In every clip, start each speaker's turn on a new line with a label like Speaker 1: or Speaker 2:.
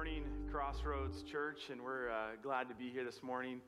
Speaker 1: morning, Crossroads Church, and we're uh, glad to be here this morning.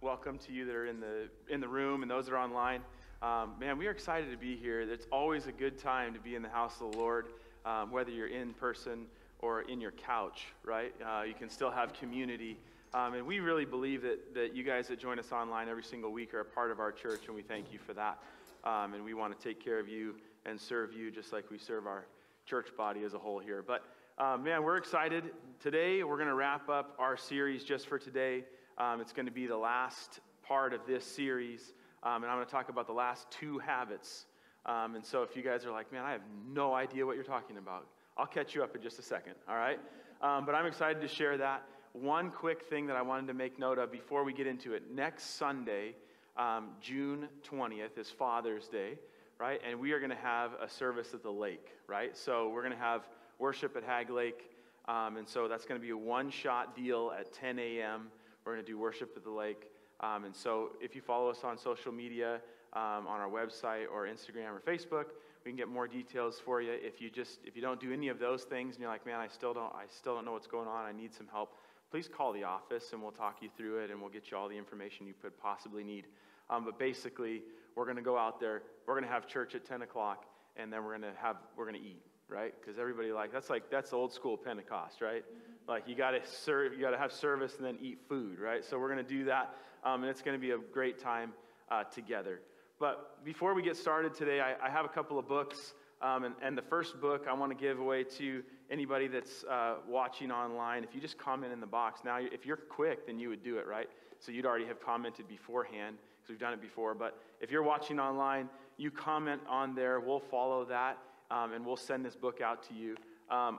Speaker 1: Welcome to you that are in the in the room and those that are online. Um, man, we are excited to be here. It's always a good time to be in the house of the Lord, um, whether you're in person or in your couch. Right? Uh, you can still have community, um, and we really believe that that you guys that join us online every single week are a part of our church, and we thank you for that. Um, and we want to take care of you and serve you just like we serve our church body as a whole here. But uh, man, we're excited. Today, we're going to wrap up our series just for today. Um, it's going to be the last part of this series, um, and I'm going to talk about the last two habits. Um, and so, if you guys are like, man, I have no idea what you're talking about, I'll catch you up in just a second, all right? Um, but I'm excited to share that. One quick thing that I wanted to make note of before we get into it next Sunday, um, June 20th, is Father's Day, right? And we are going to have a service at the lake, right? So, we're going to have worship at Hagg Lake. Um, and so that's going to be a one shot deal at 10 a.m. We're going to do worship at the lake. Um, and so if you follow us on social media, um, on our website or Instagram or Facebook, we can get more details for you. If you just if you don't do any of those things and you're like, man, I still don't I still don't know what's going on. I need some help. Please call the office and we'll talk you through it and we'll get you all the information you could possibly need. Um, but basically, we're going to go out there. We're going to have church at 10 o'clock, and then we're going to have we're going to eat right? Because everybody like that's like that's old school Pentecost, right? Like you got to serve, you got to have service and then eat food, right? So we're going to do that, um, and it's going to be a great time uh, together. But before we get started today, I, I have a couple of books, um, and, and, the first book I want to give away to anybody that's uh, watching online. If you just comment in the box now, if you're quick, then you would do it, right? So you'd already have commented beforehand because we've done it before. But if you're watching online, you comment on there. We'll follow that um, and we'll send this book out to you. Um,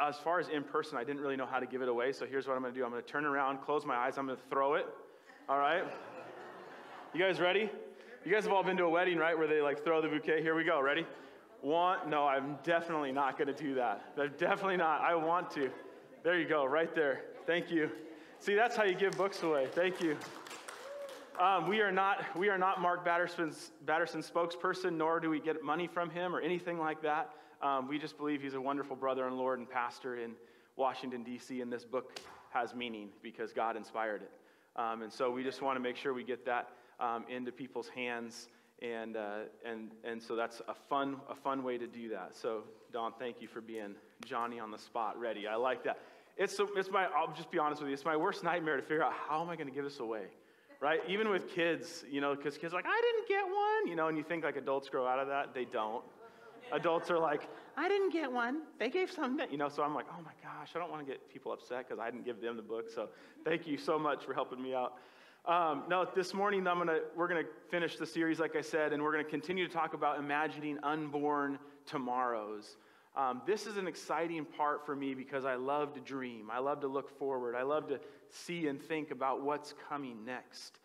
Speaker 1: as far as in person, I didn't really know how to give it away, so here's what I'm going to do I'm going to turn around, close my eyes, I'm going to throw it. All right? You guys ready? You guys have all been to a wedding, right, where they like throw the bouquet? Here we go. Ready? One, no, I'm definitely not going to do that. I'm definitely not. I want to. There you go, right there. Thank you. See, that's how you give books away. Thank you. Um, we, are not, we are not Mark Batterson's, Batterson's spokesperson, nor do we get money from him or anything like that. Um, we just believe he's a wonderful brother and Lord and pastor in Washington, D.C., and this book has meaning because God inspired it. Um, and so we just want to make sure we get that um, into people's hands. And, uh, and, and so that's a fun, a fun way to do that. So, Don, thank you for being Johnny on the spot ready. I like that. It's, it's my, I'll just be honest with you, it's my worst nightmare to figure out how am I going to give this away? Right? Even with kids, you know, because kids are like, I didn't get one, you know, and you think like adults grow out of that. They don't. Adults are like, I didn't get one. They gave something, you know. So I'm like, oh my gosh, I don't want to get people upset because I didn't give them the book. So thank you so much for helping me out. Um, no, this morning I'm gonna we're gonna finish the series, like I said, and we're gonna continue to talk about imagining unborn tomorrows. Um, this is an exciting part for me because I love to dream. I love to look forward. I love to see and think about what's coming next.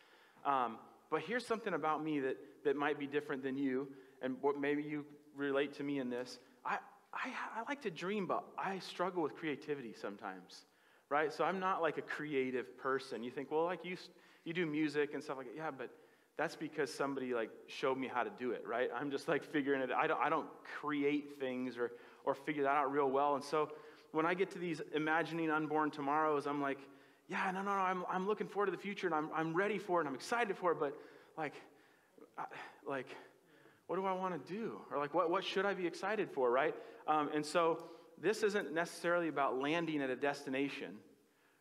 Speaker 1: Um, but here's something about me that, that might be different than you, and what maybe you relate to me in this. I, I, I like to dream, but I struggle with creativity sometimes, right? So I'm not like a creative person. You think, well, like you, you do music and stuff like that. Yeah, but that's because somebody like showed me how to do it, right? I'm just like figuring it. I don't, I don't create things or or figure that out real well. And so when I get to these imagining unborn tomorrows, I'm like, yeah, no, no, no, I'm, I'm looking forward to the future and I'm, I'm ready for it and I'm excited for it, but like, I, like, what do I want to do? Or like, what, what should I be excited for, right? Um, and so this isn't necessarily about landing at a destination,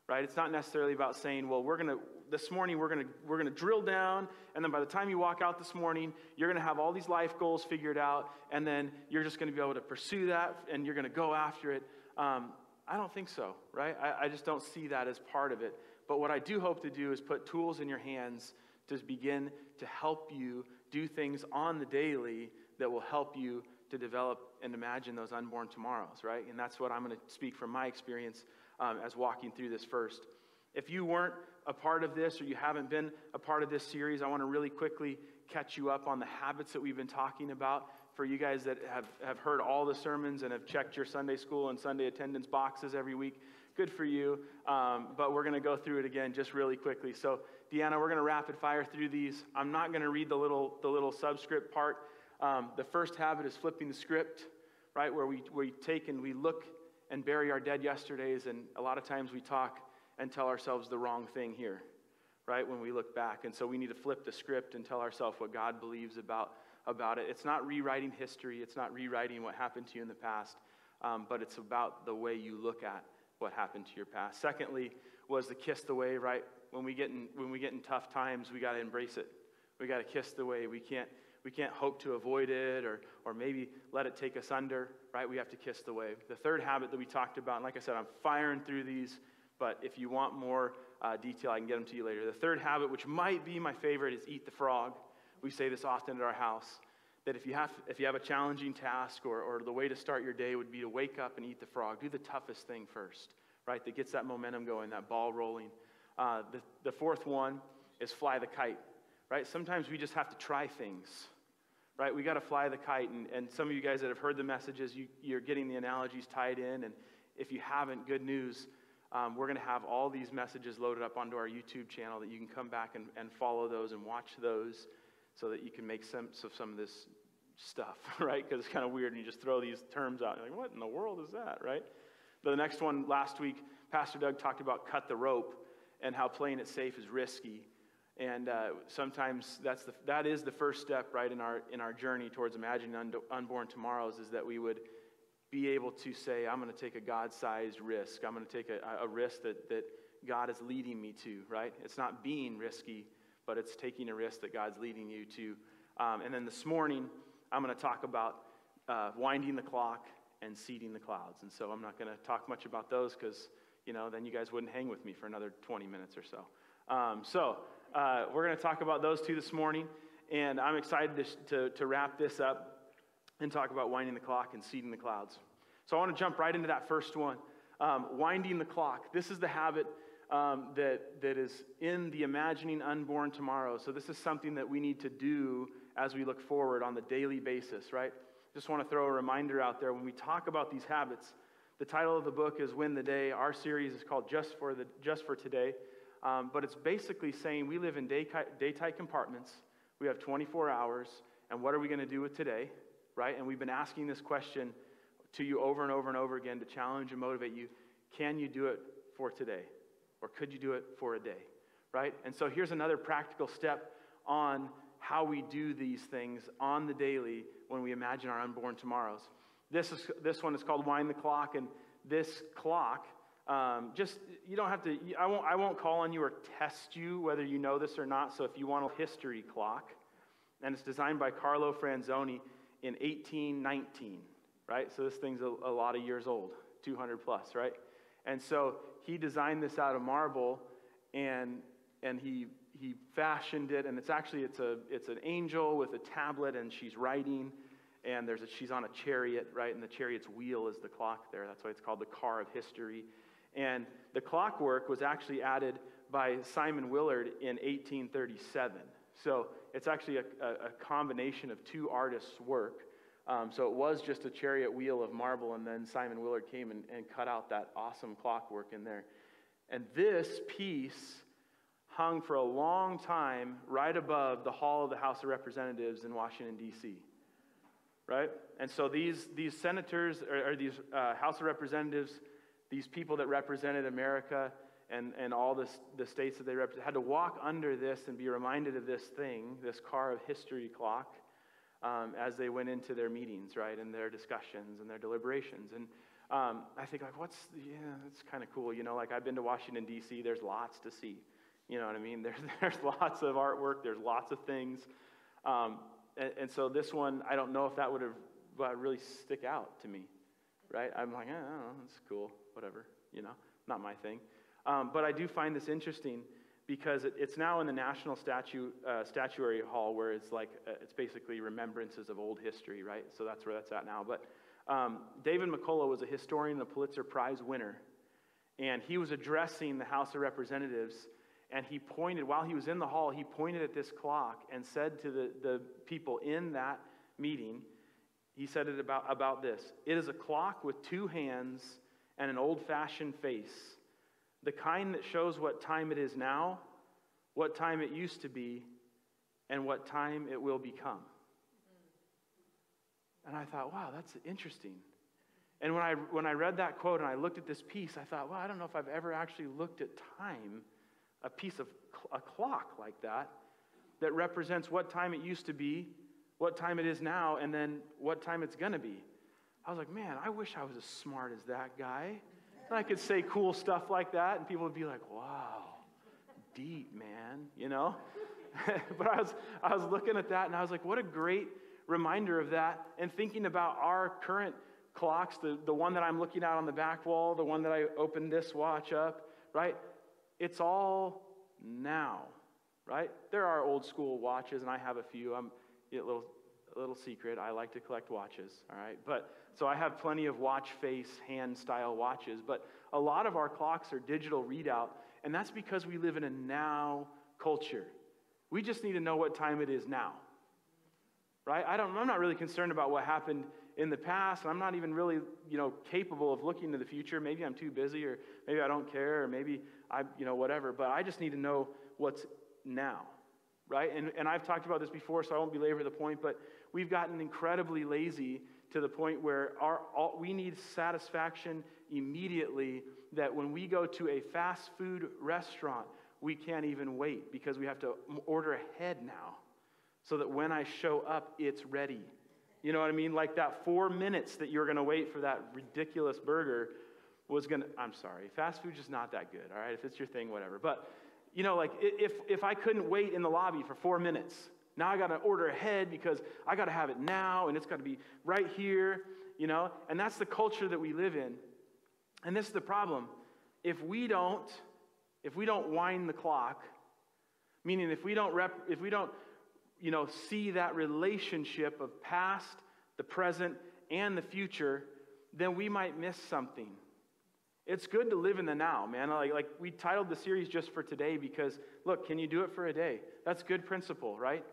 Speaker 1: right? It's not necessarily about saying, well, we're going to, this morning we're going to we're going to drill down and then by the time you walk out this morning you're going to have all these life goals figured out and then you're just going to be able to pursue that and you're going to go after it. Um, i don't think so right? I, I just don't see that as part of it. But what i do hope to do is put tools in your hands to begin to help you do things on the daily that will help you to develop and imagine those unborn tomorrows right? And that's what i'm going to speak from my experience um, as walking through this first if you weren't a part of this or you haven't been a part of this series, I want to really quickly catch you up on the habits that we've been talking about. For you guys that have, have heard all the sermons and have checked your Sunday school and Sunday attendance boxes every week, good for you. Um, but we're going to go through it again just really quickly. So, Deanna, we're going to rapid fire through these. I'm not going to read the little, the little subscript part. Um, the first habit is flipping the script, right? Where we, we take and we look and bury our dead yesterdays. And a lot of times we talk and tell ourselves the wrong thing here, right? When we look back. And so we need to flip the script and tell ourselves what God believes about, about it. It's not rewriting history, it's not rewriting what happened to you in the past, um, but it's about the way you look at what happened to your past. Secondly, was the kiss the wave, right? When we get in, when we get in tough times, we got to embrace it. We got to kiss the wave. We can't, we can't hope to avoid it or, or maybe let it take us under, right? We have to kiss the wave. The third habit that we talked about, and like I said, I'm firing through these, but if you want more uh, detail, I can get them to you later. The third habit, which might be my favorite, is eat the frog. We say this often at our house that if you have, if you have a challenging task or, or the way to start your day would be to wake up and eat the frog, do the toughest thing first, right? That gets that momentum going, that ball rolling. Uh, the, the fourth one is fly the kite, right? Sometimes we just have to try things right? We got to fly the kite. And, and some of you guys that have heard the messages, you, you're getting the analogies tied in. And if you haven't, good news. Um, we're going to have all these messages loaded up onto our YouTube channel that you can come back and, and follow those and watch those so that you can make sense of some of this stuff, right? Because it's kind of weird and you just throw these terms out. You're like, what in the world is that, right? But the next one, last week, Pastor Doug talked about cut the rope and how playing it safe is risky. And uh, sometimes that's the, that is the first step, right, in our, in our journey towards imagining un- unborn tomorrows, is that we would be able to say, I'm going to take a God sized risk. I'm going to take a, a risk that, that God is leading me to, right? It's not being risky, but it's taking a risk that God's leading you to. Um, and then this morning, I'm going to talk about uh, winding the clock and seeding the clouds. And so I'm not going to talk much about those because, you know, then you guys wouldn't hang with me for another 20 minutes or so. Um, so uh, we're going to talk about those two this morning, and I'm excited to, to, to, wrap this up and talk about winding the clock and seeding the clouds. So I want to jump right into that first one um, winding the clock. This is the habit um, that, that is in the imagining unborn tomorrow. So this is something that we need to do as we look forward on the daily basis, right? Just want to throw a reminder out there when we talk about these habits. The title of the book is Win the Day. Our series is called Just for, the, Just for Today. Um, but it's basically saying we live in day, day-type compartments. We have 24 hours, and what are we going to do with today, right? And we've been asking this question to you over and over and over again to challenge and motivate you. Can you do it for today? Or could you do it for a day, right? And so here's another practical step on how we do these things on the daily when we imagine our unborn tomorrows. This, is, this one is called Wind the Clock, and this clock um, just, you don't have to, I won't, I won't call on you or test you whether you know this or not. So if you want a history clock, and it's designed by Carlo Franzoni in 1819, right? So this thing's a, a lot of years old, 200 plus, right? And so he designed this out of marble and, and he, he fashioned it. And it's actually, it's, a, it's an angel with a tablet and she's writing and there's a, she's on a chariot, right? And the chariot's wheel is the clock there. That's why it's called the car of history. And the clockwork was actually added by Simon Willard in 1837. So it's actually a, a, combination of two artists' work. Um, so it was just a chariot wheel of marble, and then Simon Willard came and, and cut out that awesome clockwork in there. And this piece hung for a long time right above the hall of the House of Representatives in Washington, D.C. Right? And so these, these senators, or, or these uh, House of Representatives, these people that represented America and, and all this, the states that they represented had to walk under this and be reminded of this thing, this car of history clock, um, as they went into their meetings, right, and their discussions and their deliberations. And um, I think, like, what's, yeah, it's kind of cool. You know, like, I've been to Washington, D.C., there's lots to see. You know what I mean? There's, there's lots of artwork, there's lots of things. Um, and, and, so this one, I don't know if that would have uh, really stick out to me, right? I'm like, eh, I don't know, that's cool whatever, you know, not my thing. Um, but I do find this interesting because it, it's now in the National Statue, uh, Statuary Hall where it's like, uh, it's basically remembrances of old history, right? So that's where that's at now. But um, David McCullough was a historian, the Pulitzer Prize winner, and he was addressing the House of Representatives. And he pointed, while he was in the hall, he pointed at this clock and said to the, the people in that meeting, he said it about, about this It is a clock with two hands and an old fashioned face, the kind that shows what time it is now, what time it used to be, and what time it will become. And I thought, wow, that's interesting. And when I, when I read that quote and I looked at this piece, I thought, well, I don't know if I've ever actually looked at time, a piece of a clock like that, that represents what time it used to be, what time it is now, and then what time it's going to be. I was like, man, I wish I was as smart as that guy. And I could say cool stuff like that, and people would be like, wow, deep, man, you know? but I was, I was looking at that, and I was like, what a great reminder of that, and thinking about our current clocks, the, the one that I'm looking at on the back wall, the one that I opened this watch up, right? It's all now, right? There are old school watches, and I have a few. I'm a little, a little secret. I like to collect watches, all right? But so I have plenty of watch face, hand style watches. But a lot of our clocks are digital readout, and that's because we live in a now culture. We just need to know what time it is now, right? I don't, I'm not really concerned about what happened in the past, and I'm not even really, you know, capable of looking to the future. Maybe I'm too busy, or maybe I don't care, or maybe I, you know, whatever. But I just need to know what's now, right? And, and I've talked about this before, so I won't belabor the point, but we've gotten incredibly lazy to the point where our, all, we need satisfaction immediately that when we go to a fast food restaurant, we can't even wait because we have to order ahead now so that when I show up, it's ready. You know what I mean? Like that four minutes that you're going to wait for that ridiculous burger was going to, I'm sorry, fast food's just not that good, all right? If it's your thing, whatever. But, you know, like if, if I couldn't wait in the lobby for four minutes, now I got to order ahead because I got to have it now and it's got to be right here, you know? And that's the culture that we live in. And this is the problem. If we don't, if we don't wind the clock, meaning if we don't rep, if we don't you know, see that relationship of past, the present, and the future, then we might miss something. It's good to live in the now, man. Like, like we titled the series just for today because, look, can you do it for a day? That's good principle, right?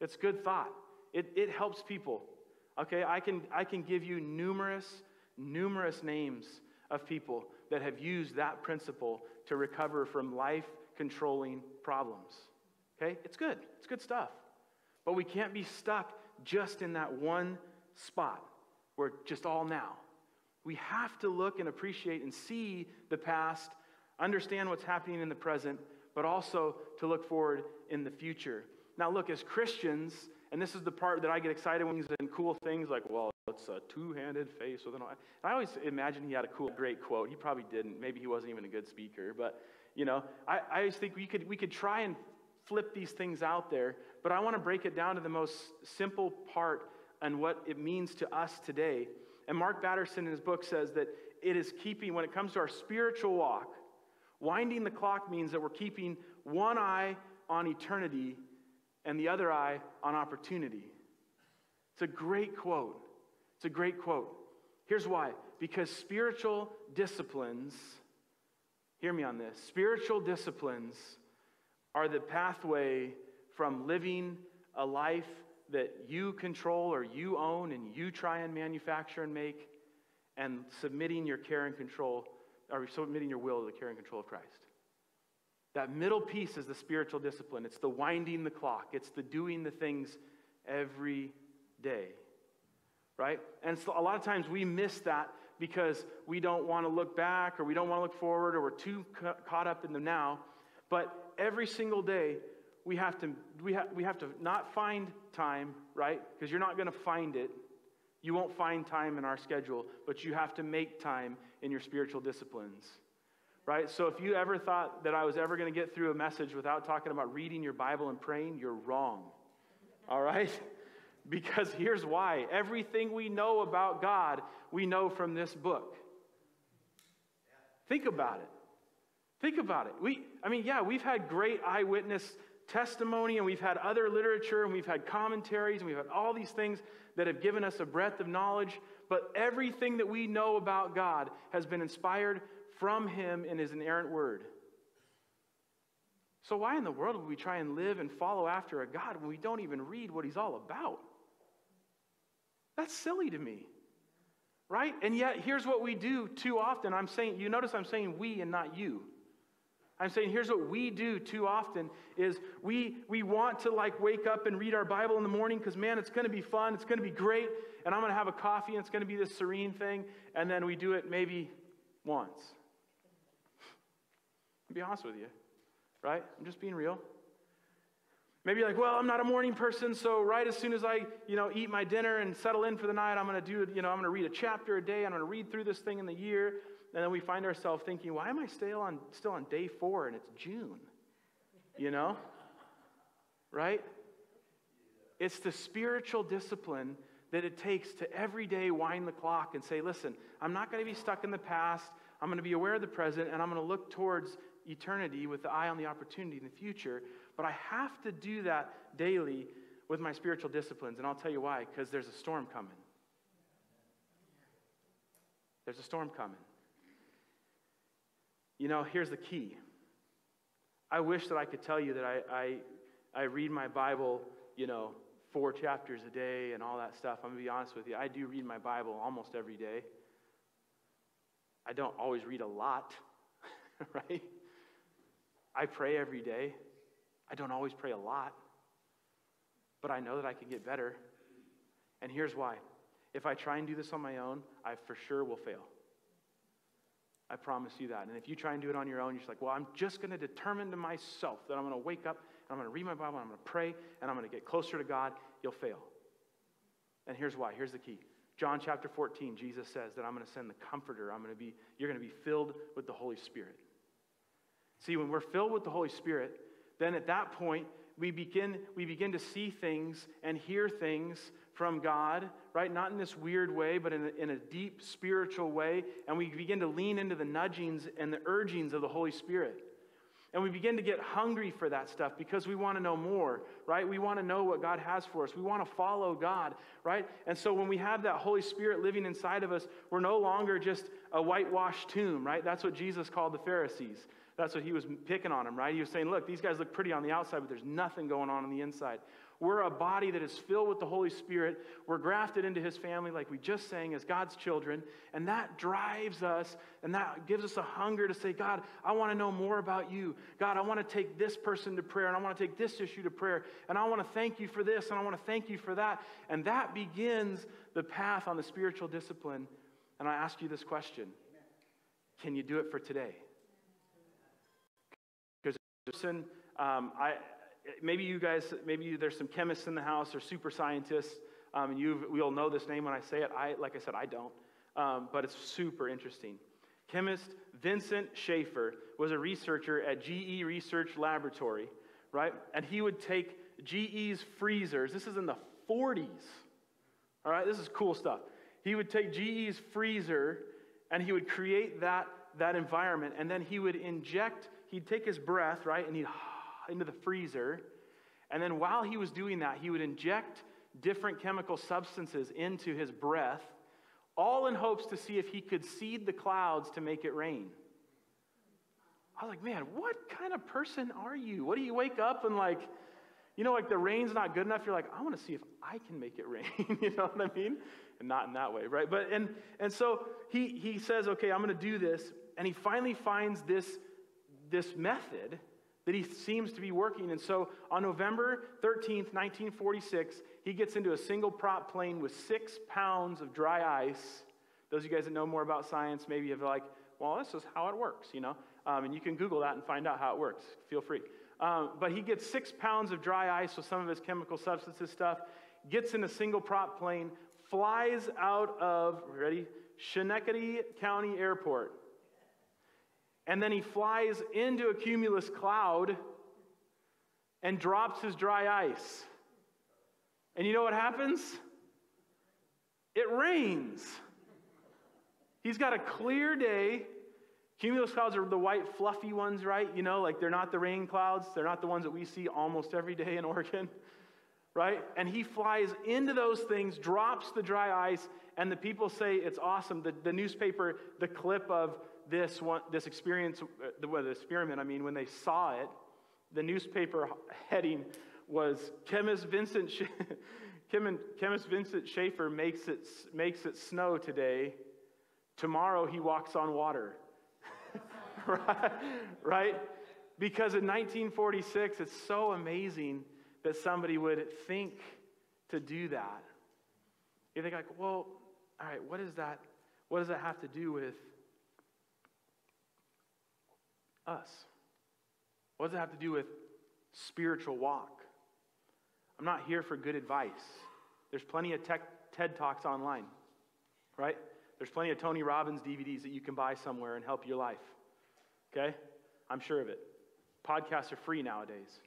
Speaker 1: It's good thought. It, it helps people. Okay, I can, I can give you numerous, numerous names of people that have used that principle to recover from life controlling problems. Okay, it's good. It's good stuff. But we can't be stuck just in that one spot where just all now. We have to look and appreciate and see the past, understand what's happening in the present, but also to look forward in the future. Now, look, as Christians, and this is the part that I get excited when he's in cool things like, well, it's a two-handed face with an eye. I always imagine he had a cool, great quote. He probably didn't. Maybe he wasn't even a good speaker. But, you know, I, I always think we could, we could try and flip these things out there but I want to break it down to the most simple part and what it means to us today. And Mark Batterson in his book says that it is keeping, when it comes to our spiritual walk, winding the clock means that we're keeping one eye on eternity and the other eye on opportunity. It's a great quote. It's a great quote. Here's why because spiritual disciplines, hear me on this, spiritual disciplines are the pathway from living a life that you control or you own and you try and manufacture and make and submitting your care and control or submitting your will to the care and control of Christ. That middle piece is the spiritual discipline. It's the winding the clock. It's the doing the things every day. Right? And so a lot of times we miss that because we don't want to look back or we don't want to look forward or we're too ca- caught up in the now. But every single day, we have to, we ha- we have to not find time, right? Because you're not going to find it. You won't find time in our schedule, but you have to make time in your spiritual disciplines, right? So if you ever thought that I was ever going to get through a message without talking about reading your Bible and praying, you're wrong, all right? Because here's why everything we know about God, we know from this book. Think about it. Think about it. We, I mean, yeah, we've had great eyewitness testimony and we've had other literature and we've had commentaries and we've had all these things that have given us a breadth of knowledge. But everything that we know about God has been inspired from Him in His inerrant word. So, why in the world would we try and live and follow after a God when we don't even read what He's all about? That's silly to me. Right? And yet, here's what we do too often. I'm saying, you notice I'm saying we and not you. I'm saying here's what we do too often is we we want to like wake up and read our Bible in the morning because man, it's going to be fun, it's going to be great, and I'm going to have a coffee and it's going to be this serene thing, and then we do it maybe once. Be honest with you, right? I'm just being real. Maybe like, well, I'm not a morning person, so right as soon as I, you know, eat my dinner and settle in for the night, I'm going to do, you know, I'm going to read a chapter a day. I'm going to read through this thing in the year. And then we find ourselves thinking, why am I still on, still on day four and it's June? You know? Right? It's the spiritual discipline that it takes to every day wind the clock and say, listen, I'm not going to be stuck in the past. I'm going to be aware of the present, and I'm going to look towards eternity with the eye on the opportunity in the future. But I have to do that daily with my spiritual disciplines. And I'll tell you why because there's a storm coming. There's a storm coming. You know, here's the key. I wish that I could tell you that I, I, I read my Bible, you know, four chapters a day and all that stuff. I'm going to be honest with you. I do read my Bible almost every day. I don't always read a lot, right? I pray every day. I don't always pray a lot, but I know that I can get better. And here's why if I try and do this on my own, I for sure will fail. I promise you that. And if you try and do it on your own, you're just like, well, I'm just going to determine to myself that I'm going to wake up and I'm going to read my Bible, and I'm going to pray, and I'm going to get closer to God. You'll fail. And here's why. Here's the key. John chapter 14, Jesus says that I'm going to send the comforter. I'm going to be, you're going to be filled with the Holy Spirit. See, when we're filled with the Holy Spirit, then at that point, we begin, we begin to see things and hear things from God, right? Not in this weird way, but in a, in a deep spiritual way. And we begin to lean into the nudgings and the urgings of the Holy Spirit. And we begin to get hungry for that stuff because we want to know more, right? We want to know what God has for us. We want to follow God, right? And so when we have that Holy Spirit living inside of us, we're no longer just a whitewashed tomb, right? That's what Jesus called the Pharisees. That's what he was picking on him, right? He was saying, look, these guys look pretty on the outside, but there's nothing going on on the inside. We're a body that is filled with the Holy Spirit. We're grafted into his family, like we just sang, as God's children. And that drives us and that gives us a hunger to say, God, I want to know more about you. God, I want to take this person to prayer and I want to take this issue to prayer. And I want to thank you for this and I want to thank you for that. And that begins the path on the spiritual discipline. And I ask you this question Can you do it for today? Person, um, I, maybe you guys, maybe there's some chemists in the house or super scientists, um, and you we'll know this name when I say it. I, like I said, I don't, um, but it's super interesting. Chemist Vincent Schaefer was a researcher at GE Research Laboratory, right? And he would take GE's freezers. This is in the 40s. All right, this is cool stuff. He would take GE's freezer and he would create that, that environment, and then he would inject he'd take his breath, right, and he'd into the freezer. And then while he was doing that, he would inject different chemical substances into his breath, all in hopes to see if he could seed the clouds to make it rain. I was like, man, what kind of person are you? What do you wake up and like, you know, like the rain's not good enough? You're like, I want to see if I can make it rain. you know what I mean? And not in that way, right? But and and so he he says, okay, I'm going to do this, and he finally finds this this method that he seems to be working. And so on November 13th, 1946, he gets into a single prop plane with six pounds of dry ice. Those of you guys that know more about science maybe have like, well, this is how it works, you know? Um, and you can Google that and find out how it works. Feel free. Um, but he gets six pounds of dry ice with some of his chemical substances stuff, gets in a single prop plane, flies out of, ready? Schenectady County Airport and then he flies into a cumulus cloud and drops his dry ice. And you know what happens? It rains. He's got a clear day. Cumulus clouds are the white, fluffy ones, right? You know, like they're not the rain clouds. They're not the ones that we see almost every day in Oregon, right? And he flies into those things, drops the dry ice, and the people say it's awesome. The, the newspaper, the clip of this, one, this experience, uh, the, well, the experiment, I mean, when they saw it, the newspaper heading was Chemist Vincent, Chemist Vincent Schaefer makes it, makes it snow today. Tomorrow he walks on water. right? right? Because in 1946, it's so amazing that somebody would think to do that. You think like, well, all right, what is that? What does that have to do with us? What does it have to do with spiritual walk? I'm not here for good advice. There's plenty of tech, TED Talks online, right? There's plenty of Tony Robbins DVDs that you can buy somewhere and help your life. Okay? I'm sure of it. Podcasts are free nowadays.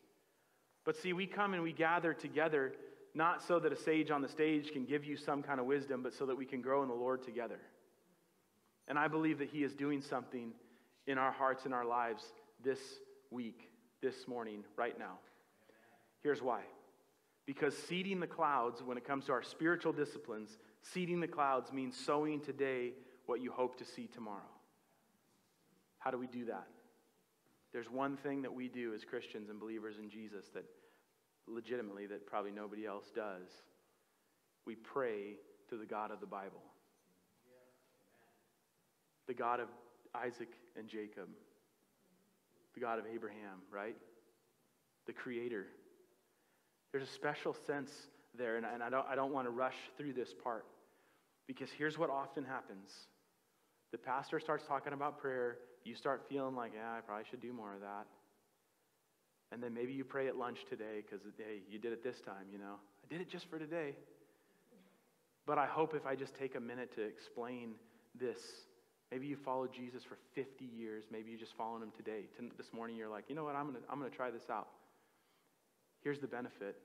Speaker 1: But see, we come and we gather together not so that a sage on the stage can give you some kind of wisdom, but so that we can grow in the Lord together. And I believe that He is doing something in our hearts and our lives this week, this morning, right now. Here's why. Because seeding the clouds, when it comes to our spiritual disciplines, seeding the clouds means sowing today what you hope to see tomorrow. How do we do that? There's one thing that we do as Christians and believers in Jesus that legitimately that probably nobody else does. We pray to the God of the Bible. The God of Isaac and Jacob. The God of Abraham, right? The Creator. There's a special sense there, and, and I, don't, I don't want to rush through this part because here's what often happens the pastor starts talking about prayer, you start feeling like, yeah, I probably should do more of that. And then maybe you pray at lunch today because, hey, you did it this time, you know. I did it just for today. But I hope if I just take a minute to explain this, maybe you followed Jesus for 50 years, maybe you just following him today. This morning you're like, you know what, I'm going to I'm going to try this out. Here's the benefit.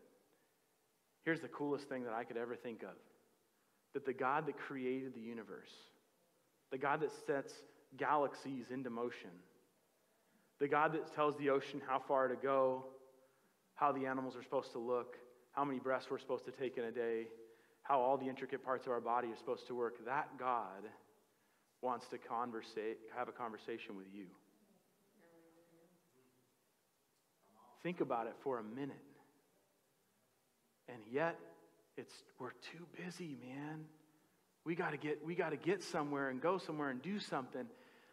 Speaker 1: Here's the coolest thing that I could ever think of that the God that created the universe, the God that sets galaxies into motion, the God that tells the ocean how far to go, how the animals are supposed to look, how many breaths we're supposed to take in a day, how all the intricate parts of our body are supposed to work, that God wants to conversate, have a conversation with you. Think about it for a minute. And yet, it's we're too busy, man. We got to get we got to get somewhere and go somewhere and do something.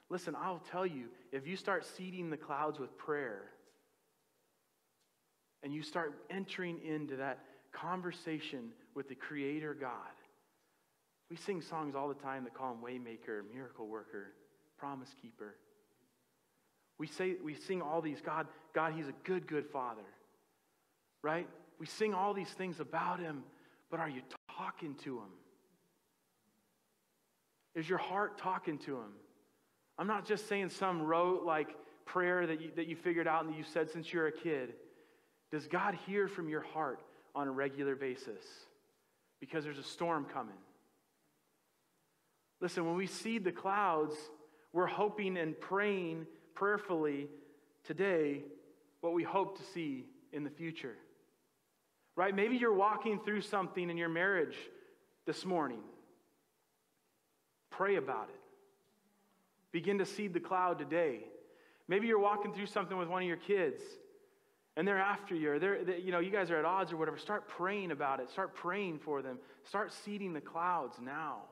Speaker 1: Listen, I'll tell you, if you start seeding the clouds with prayer and you start entering into that conversation with the creator God. We sing songs all the time that call him waymaker, miracle worker, promise keeper. We say we sing all these God, God, he's a good good father. Right? We sing all these things about him, but are you talking to him? Is your heart talking to him? I'm not just saying some rote like prayer that you, that you figured out and that you said since you're a kid. Does God hear from your heart on a regular basis? Because there's a storm coming. Listen, when we see the clouds, we're hoping and praying prayerfully today what we hope to see in the future right? Maybe you're walking through something in your marriage this morning. Pray about it. Begin to seed the cloud today. Maybe you're walking through something with one of your kids and they're after you or they're, they, you know, you guys are at odds or whatever. Start praying about it. Start praying for them. Start seeding the clouds now.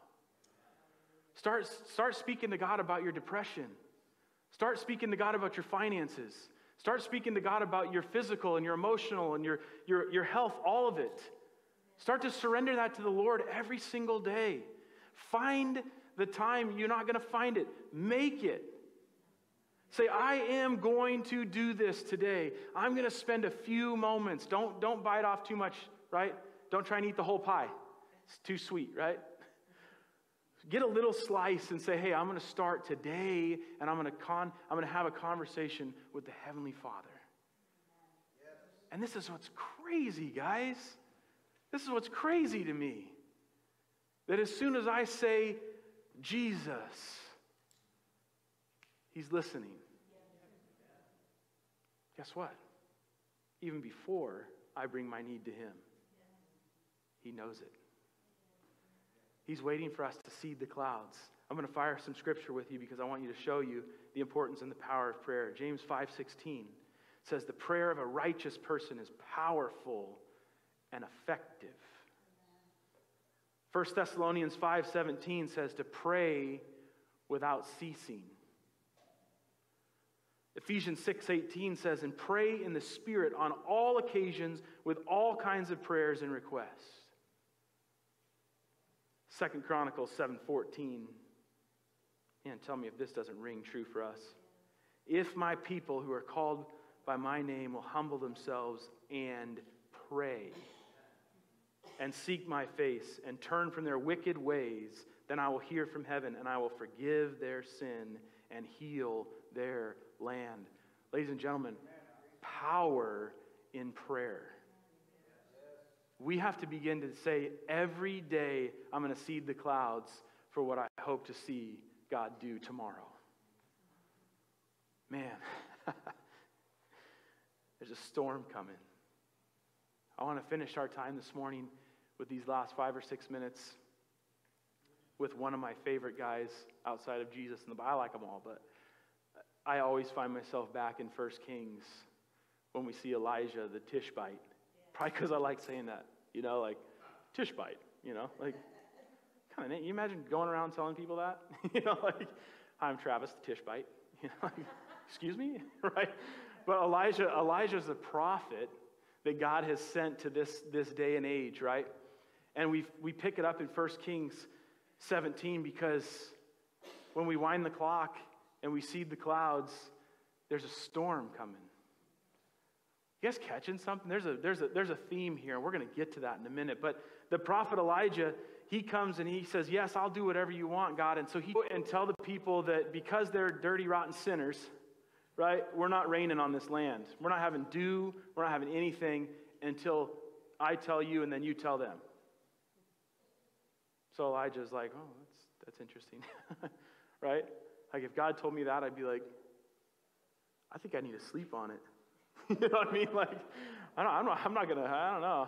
Speaker 1: Start, start speaking to God about your depression. Start speaking to God about your finances. Start speaking to God about your physical and your emotional and your, your, your health, all of it. Start to surrender that to the Lord every single day. Find the time. You're not going to find it. Make it. Say, I am going to do this today. I'm going to spend a few moments. Don't, don't bite off too much, right? Don't try and eat the whole pie. It's too sweet, right? Get a little slice and say, hey, I'm going to start today and I'm going to, con- I'm going to have a conversation with the Heavenly Father. And this is what's crazy, guys. This is what's crazy to me. That as soon as I say Jesus, He's listening. Guess what? Even before I bring my need to Him, He knows it. He's waiting for us to seed the clouds. I'm going to fire some scripture with you because I want you to show you the importance and the power of prayer. James 5:16 says the prayer of a righteous person is powerful and effective. 1 Thessalonians 5:17 says to pray without ceasing. Ephesians 6:18 says, "And pray in the Spirit on all occasions with all kinds of prayers and requests." Second Chronicles 7:14. Man, tell me if this doesn't ring true for us. If my people who are called by my name will humble themselves and pray and seek my face and turn from their wicked ways, then I will hear from heaven and I will forgive their sin and heal their land. Ladies and gentlemen, power in prayer. We have to begin to say, every day I'm going to seed the clouds for what I hope to see God do tomorrow. Man, there's a storm coming. I want to finish our time this morning with these last five or six minutes with one of my favorite guys outside of Jesus in the Bible. I like them all, but I always find myself back in 1 Kings when we see Elijah, the Tishbite. Probably because I like saying that, you know, like Tishbite, you know, like kind of. You imagine going around telling people that, you know, like I'm Travis the Tishbite, you know, like, excuse me, right? But Elijah, Elijah's a prophet that God has sent to this this day and age, right? And we we pick it up in 1 Kings 17 because when we wind the clock and we see the clouds, there's a storm coming. You guys catching something? There's a, there's a, there's a theme here. And we're going to get to that in a minute. But the prophet Elijah, he comes and he says, Yes, I'll do whatever you want, God. And so he and tell the people that because they're dirty, rotten sinners, right, we're not raining on this land. We're not having dew, we're not having anything until I tell you and then you tell them. So Elijah's like, Oh, that's, that's interesting, right? Like if God told me that, I'd be like, I think I need to sleep on it. you know what I mean? Like, I don't, I'm not, I'm not going to, I don't know.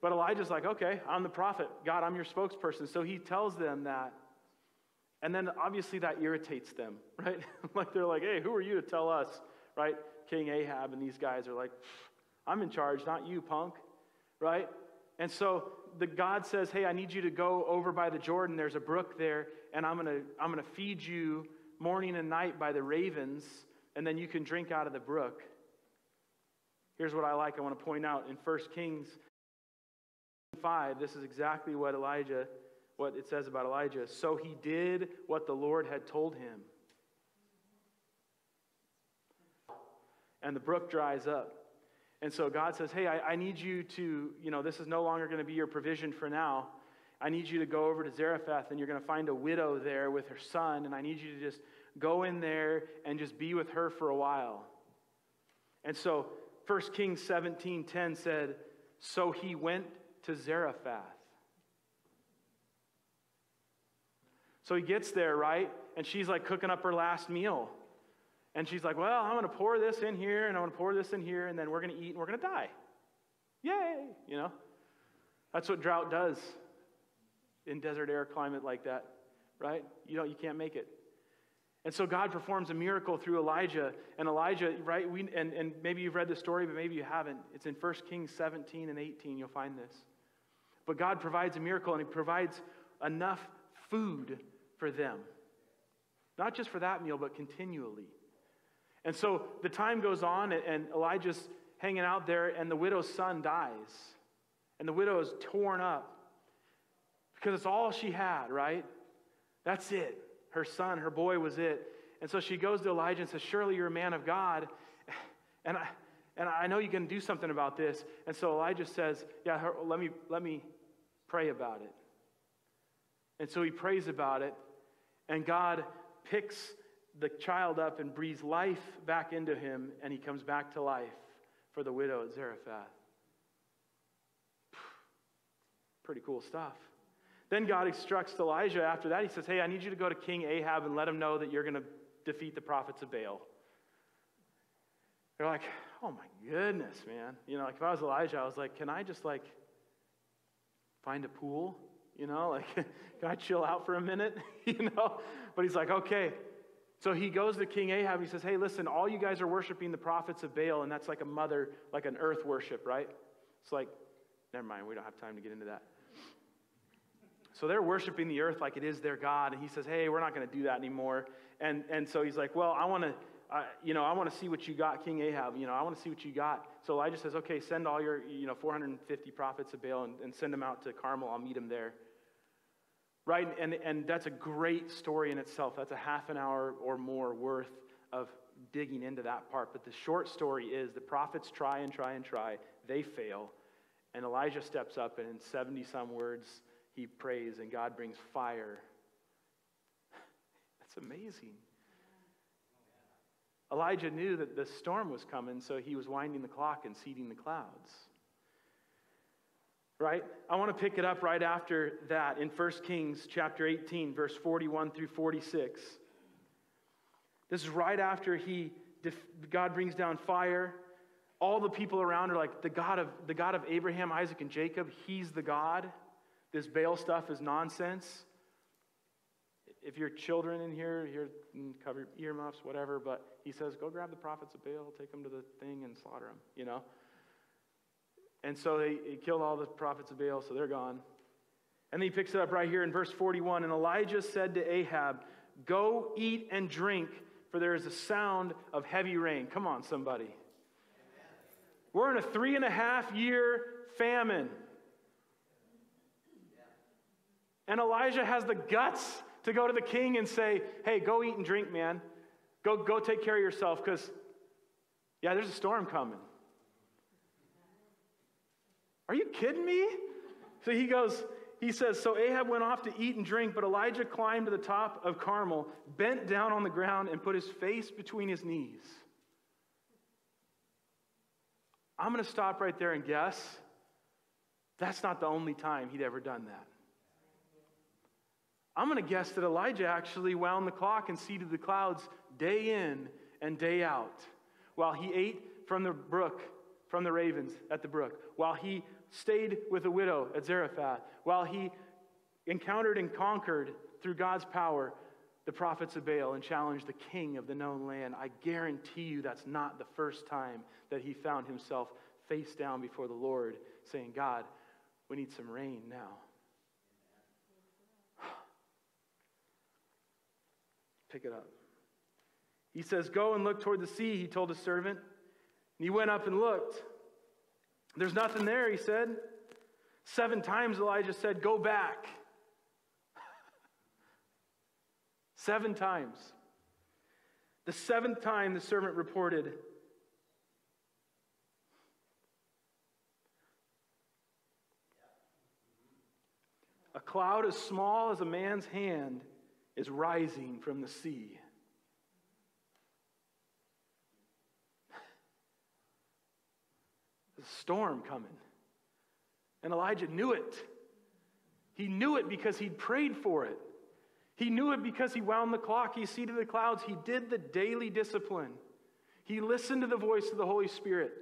Speaker 1: But Elijah's like, okay, I'm the prophet. God, I'm your spokesperson. So he tells them that. And then obviously that irritates them, right? like they're like, hey, who are you to tell us, right? King Ahab and these guys are like, I'm in charge, not you, punk, right? And so the God says, hey, I need you to go over by the Jordan. There's a brook there, and I'm going to I'm going to feed you morning and night by the ravens, and then you can drink out of the brook. Here's what I like. I want to point out in 1 Kings 5, this is exactly what Elijah, what it says about Elijah. So he did what the Lord had told him. And the brook dries up. And so God says, Hey, I, I need you to, you know, this is no longer going to be your provision for now. I need you to go over to Zarephath and you're going to find a widow there with her son. And I need you to just go in there and just be with her for a while. And so 1 Kings 17:10 said, "So he went to Zarephath." So he gets there, right? And she's like cooking up her last meal. And she's like, Well, I'm going to pour this in here and I'm going to pour this in here and then we're going to eat and we're going to die. Yay! You know? That's what drought does in desert air climate like that, right? You know, you can't make it. And so God performs a miracle through Elijah. And Elijah, right? We, and, and maybe you've read the story, but maybe you haven't. It's in 1 Kings 17 and 18. You'll find this. But God provides a miracle, and He provides enough food for them. Not just for that meal, but continually. And so the time goes on, and Elijah's hanging out there, and the widow's son dies. And the widow is torn up because it's all she had, right? That's it her son, her boy was it. And so she goes to Elijah and says, Surely you're a man of God. And I, and I know you can do something about this. And so Elijah says, Yeah, her, let, me, let me pray about it. And so he prays about it. And God picks the child up and breathes life back into him. And he comes back to life for the widow at Zarephath. Pretty cool stuff. Then God instructs Elijah after that. He says, Hey, I need you to go to King Ahab and let him know that you're going to defeat the prophets of Baal. They're like, Oh my goodness, man. You know, like if I was Elijah, I was like, Can I just like find a pool? You know, like, can I chill out for a minute? you know? But he's like, Okay. So he goes to King Ahab and he says, Hey, listen, all you guys are worshiping the prophets of Baal, and that's like a mother, like an earth worship, right? It's like, never mind, we don't have time to get into that. So they're worshiping the earth like it is their God. And he says, hey, we're not going to do that anymore. And, and so he's like, well, I want to I, you know, I want to see what you got, King Ahab. You know, I want to see what you got. So Elijah says, okay, send all your, you know, 450 prophets of Baal and, and send them out to Carmel. I'll meet them there. Right? And, and that's a great story in itself. That's a half an hour or more worth of digging into that part. But the short story is the prophets try and try and try. They fail. And Elijah steps up and in 70 some words, he prays and God brings fire. That's amazing. Elijah knew that the storm was coming, so he was winding the clock and seeding the clouds. Right? I want to pick it up right after that in 1 Kings chapter 18, verse 41 through 46. This is right after he God brings down fire. All the people around are like, the God of the God of Abraham, Isaac, and Jacob, he's the God. This Baal stuff is nonsense. If your children in here, here cover earmuffs, whatever, but he says, go grab the prophets of Baal, take them to the thing and slaughter them, you know? And so they, he killed all the prophets of Baal, so they're gone. And then he picks it up right here in verse 41. And Elijah said to Ahab, Go eat and drink, for there is a sound of heavy rain. Come on, somebody. We're in a three and a half year famine. And Elijah has the guts to go to the king and say, Hey, go eat and drink, man. Go, go take care of yourself because, yeah, there's a storm coming. Are you kidding me? So he goes, he says, So Ahab went off to eat and drink, but Elijah climbed to the top of Carmel, bent down on the ground, and put his face between his knees. I'm going to stop right there and guess that's not the only time he'd ever done that. I'm going to guess that Elijah actually wound the clock and seeded the clouds day in and day out while he ate from the brook, from the ravens at the brook, while he stayed with a widow at Zarephath, while he encountered and conquered through God's power the prophets of Baal and challenged the king of the known land. I guarantee you that's not the first time that he found himself face down before the Lord saying, God, we need some rain now. Pick it up. He says, Go and look toward the sea, he told his servant. And he went up and looked. There's nothing there, he said. Seven times Elijah said, Go back. Seven times. The seventh time the servant reported, A cloud as small as a man's hand is rising from the sea. There's a storm coming. And Elijah knew it. He knew it because he'd prayed for it. He knew it because he wound the clock. He seeded the clouds. He did the daily discipline. He listened to the voice of the Holy Spirit.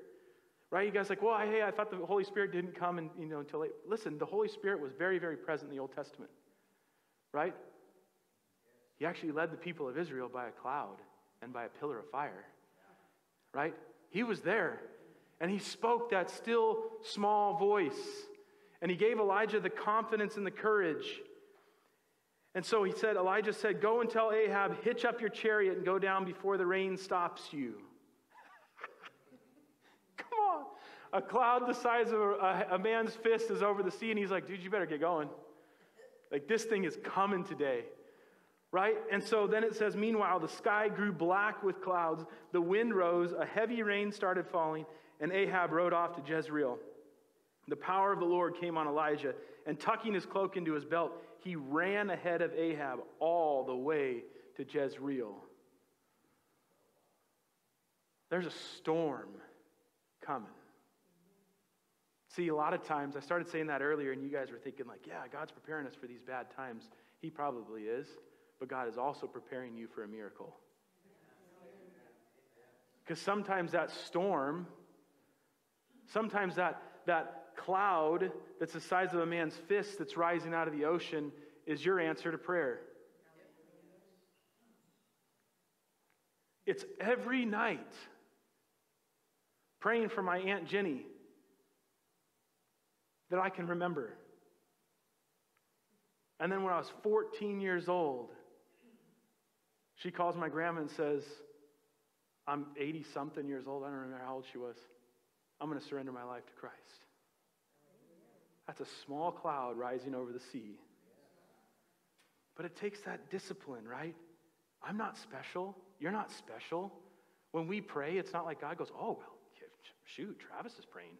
Speaker 1: Right? You guys like, well, hey, I thought the Holy Spirit didn't come and, you know, until late. Listen, the Holy Spirit was very, very present in the Old Testament. Right? He actually led the people of Israel by a cloud and by a pillar of fire. Right? He was there. And he spoke that still small voice. And he gave Elijah the confidence and the courage. And so he said, Elijah said, Go and tell Ahab, hitch up your chariot and go down before the rain stops you. Come on. A cloud the size of a, a, man's fist is over the sea, and he's like, Dude, you better get going. Like, this thing is coming today right? And so then it says, Meanwhile, the sky grew black with clouds, the wind rose, a heavy rain started falling, and Ahab rode off to Jezreel. The power of the Lord came on Elijah, and tucking his cloak into his belt, he ran ahead of Ahab all the way to Jezreel. There's a storm coming. See, a lot of times, I started saying that earlier, and you guys were thinking, like, yeah, God's preparing us for these bad times. He probably is but God is also preparing you for a miracle. Because sometimes that storm, sometimes that, that cloud that's the size of a man's fist that's rising out of the ocean is your answer to prayer. It's every night praying for my Aunt Jenny that I can remember. And then when I was 14 years old, she calls my grandma and says, I'm 80 something years old. I don't remember how old she was. I'm going to surrender my life to Christ. That's a small cloud rising over the sea. But it takes that discipline, right? I'm not special. You're not special. When we pray, it's not like God goes, oh, well, shoot, Travis is praying.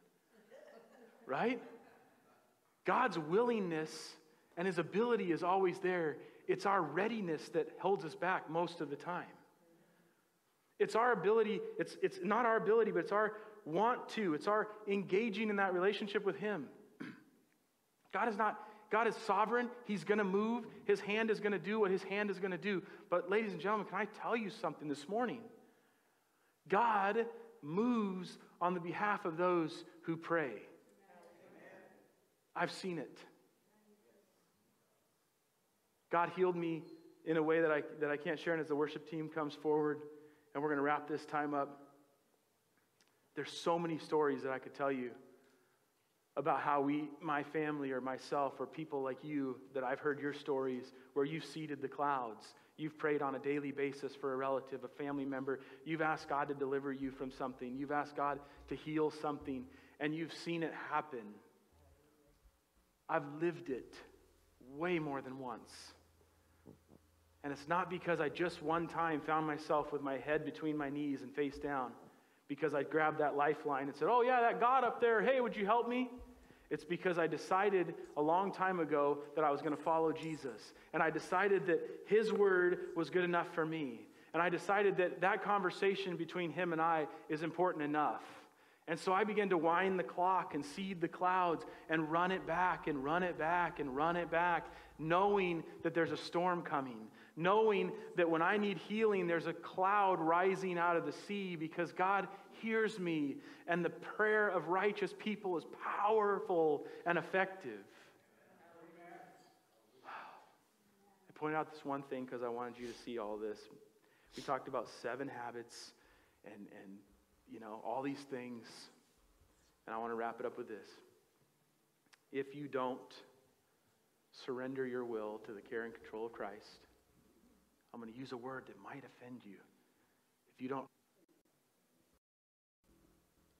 Speaker 1: Right? God's willingness and his ability is always there. It's our readiness that holds us back most of the time. It's our ability, it's, it's not our ability, but it's our want to. It's our engaging in that relationship with him. God is not, God is sovereign. He's going to move. His hand is going to do what his hand is going to do. But, ladies and gentlemen, can I tell you something this morning? God moves on the behalf of those who pray. I've seen it. God healed me in a way that I, that I can't share. And as the worship team comes forward, and we're going to wrap this time up, there's so many stories that I could tell you about how we, my family or myself or people like you, that I've heard your stories where you've seeded the clouds. You've prayed on a daily basis for a relative, a family member. You've asked God to deliver you from something. You've asked God to heal something, and you've seen it happen. I've lived it way more than once. And it's not because I just one time found myself with my head between my knees and face down, because I grabbed that lifeline and said, Oh, yeah, that God up there, hey, would you help me? It's because I decided a long time ago that I was going to follow Jesus. And I decided that His word was good enough for me. And I decided that that conversation between Him and I is important enough. And so I began to wind the clock and seed the clouds and run it back and run it back and run it back, knowing that there's a storm coming, knowing that when I need healing, there's a cloud rising out of the sea because God hears me and the prayer of righteous people is powerful and effective. I pointed out this one thing because I wanted you to see all this. We talked about seven habits and, and you know, all these things. And I want to wrap it up with this. If you don't surrender your will to the care and control of Christ, I'm going to use a word that might offend you. If you don't,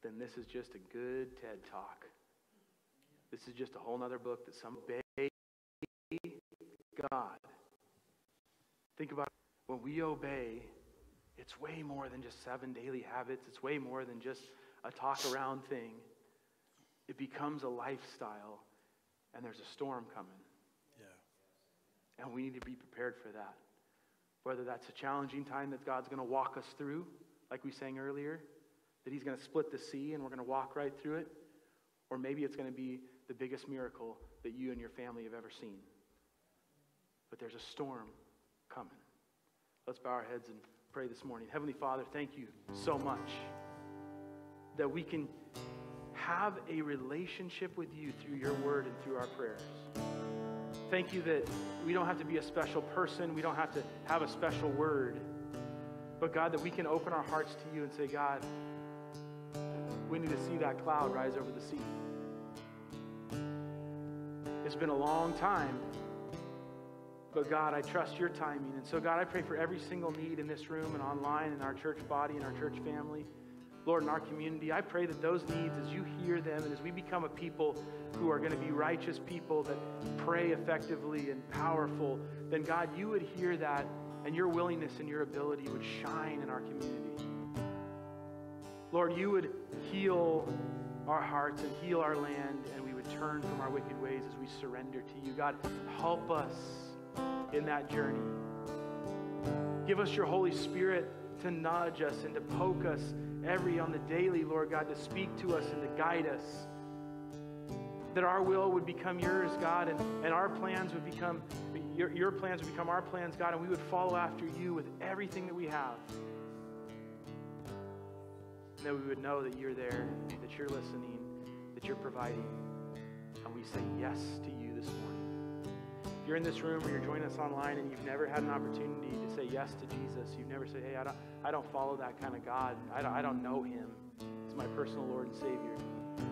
Speaker 1: then this is just a good TED talk. This is just a whole other book that some obey God. Think about it. when we obey, it's way more than just seven daily habits. It's way more than just a talk around thing. It becomes a lifestyle, and there's a storm coming. Yeah. And we need to be prepared for that. Whether that's a challenging time that God's going to walk us through, like we sang earlier, that He's going to split the sea and we're going to walk right through it, or maybe it's going to be the biggest miracle that you and your family have ever seen. But there's a storm coming. Let's bow our heads and pray this morning. Heavenly Father, thank you so much that we can have a relationship with you through your word and through our prayers. Thank you that we don't have to be a special person, we don't have to have a special word, but God, that we can open our hearts to you and say, God, we need to see that cloud rise over the sea. It's been a long time but God, I trust your timing. And so, God, I pray for every single need in this room and online in our church body and our church family. Lord, in our community, I pray that those needs, as you hear them and as we become a people who are going to be righteous people that pray effectively and powerful, then God, you would hear that and your willingness and your ability would shine in our community. Lord, you would heal our hearts and heal our land, and we would turn from our wicked ways as we surrender to you. God, help us in that journey. Give us your Holy Spirit to nudge us and to poke us every on the daily, Lord God, to speak to us and to guide us. That our will would become yours, God, and, and our plans would become your, your plans would become our plans, God, and we would follow after you with everything that we have. And that we would know that you're there, that you're listening, that you're providing. And we say yes to you this morning you're in this room or you're joining us online and you've never had an opportunity to say yes to Jesus, you've never said, hey, I don't, I don't follow that kind of God. I don't, I don't know him as my personal Lord and Savior.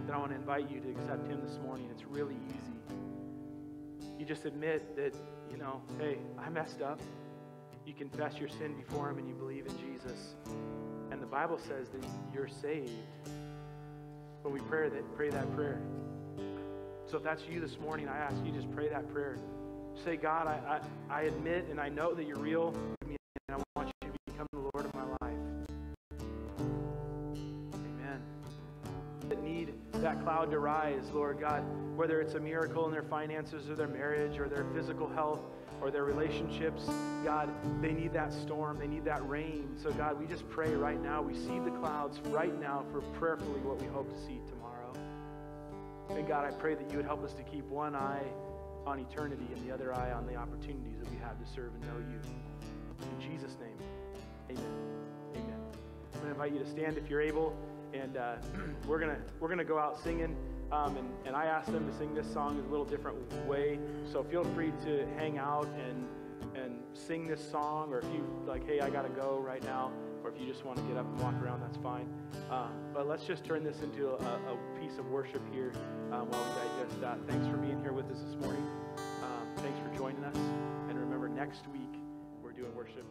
Speaker 1: Then I want to invite you to accept him this morning. It's really easy. You just admit that, you know, hey, I messed up. You confess your sin before him and you believe in Jesus.
Speaker 2: And the Bible says that you're saved when we pray that, pray that prayer. So if that's you this morning, I ask you just pray that prayer. Say, God, I, I, I admit and I know that you're real, and I want you to become the Lord of my life. Amen. That need that cloud to rise, Lord God, whether it's a miracle in their finances or their marriage or their physical health or their relationships, God, they need that storm. They need that rain. So, God, we just pray right now. We see the clouds right now for prayerfully what we hope to see tomorrow. And, God, I pray that you would help us to keep one eye on eternity and the other eye on the opportunities that we have to serve and know you. In Jesus' name, amen. Amen. I'm going to invite you to stand if you're able, and uh, we're going to we're gonna go out singing. Um, and, and I asked them to sing this song in a little different way. So feel free to hang out and and sing this song, or if you like, hey, I gotta go right now, or if you just want to get up and walk around, that's fine. Um, but let's just turn this into a, a piece of worship here um, while we digest that. Thanks for being here with us this morning. Um, thanks for joining us, and remember, next week we're doing worship.